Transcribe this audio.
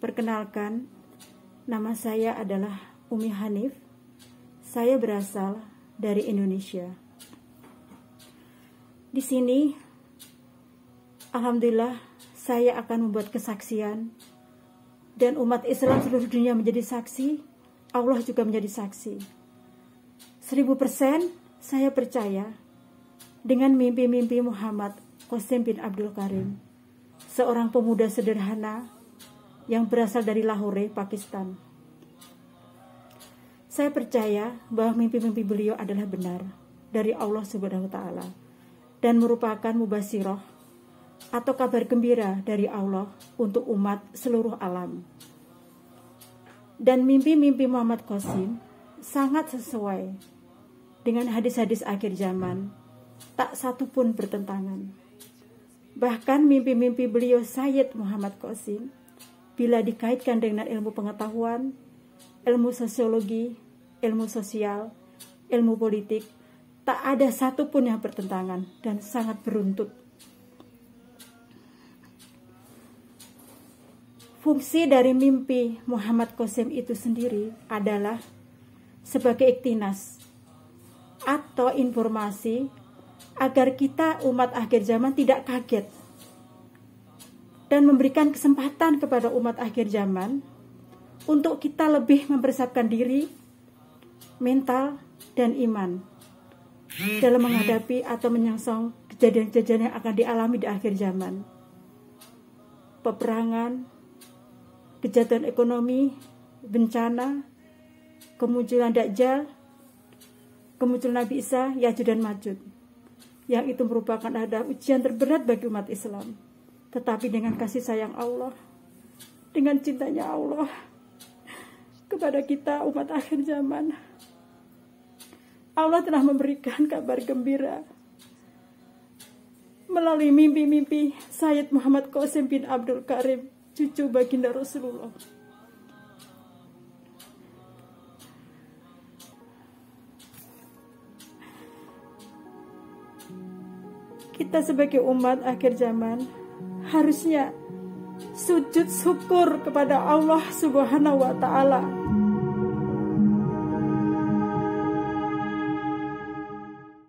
Perkenalkan, nama saya adalah Umi Hanif. Saya berasal dari Indonesia. Di sini, Alhamdulillah, saya akan membuat kesaksian dan umat Islam seluruh dunia menjadi saksi, Allah juga menjadi saksi. Seribu persen saya percaya dengan mimpi-mimpi Muhammad Qasim bin Abdul Karim, seorang pemuda sederhana yang berasal dari Lahore, Pakistan. Saya percaya bahwa mimpi-mimpi beliau adalah benar dari Allah Subhanahu wa taala dan merupakan mubasiroh atau kabar gembira dari Allah untuk umat seluruh alam. Dan mimpi-mimpi Muhammad Qasim sangat sesuai dengan hadis-hadis akhir zaman, tak satu pun bertentangan. Bahkan mimpi-mimpi beliau Sayyid Muhammad Qasim bila dikaitkan dengan ilmu pengetahuan, ilmu sosiologi, ilmu sosial, ilmu politik, tak ada satupun yang bertentangan dan sangat beruntut. Fungsi dari mimpi Muhammad Qasim itu sendiri adalah sebagai iktinas atau informasi agar kita umat akhir zaman tidak kaget dan memberikan kesempatan kepada umat akhir zaman untuk kita lebih mempersiapkan diri, mental, dan iman dalam menghadapi atau menyongsong kejadian-kejadian yang akan dialami di akhir zaman. Peperangan, kejatuhan ekonomi, bencana, kemunculan Dajjal, kemunculan Nabi Isa, Yajud dan Majud. Yang itu merupakan ada ujian terberat bagi umat Islam tetapi dengan kasih sayang Allah, dengan cintanya Allah kepada kita umat akhir zaman. Allah telah memberikan kabar gembira melalui mimpi-mimpi Sayyid Muhammad Qasim bin Abdul Karim, cucu baginda Rasulullah. Kita sebagai umat akhir zaman harusnya sujud syukur kepada Allah Subhanahu wa taala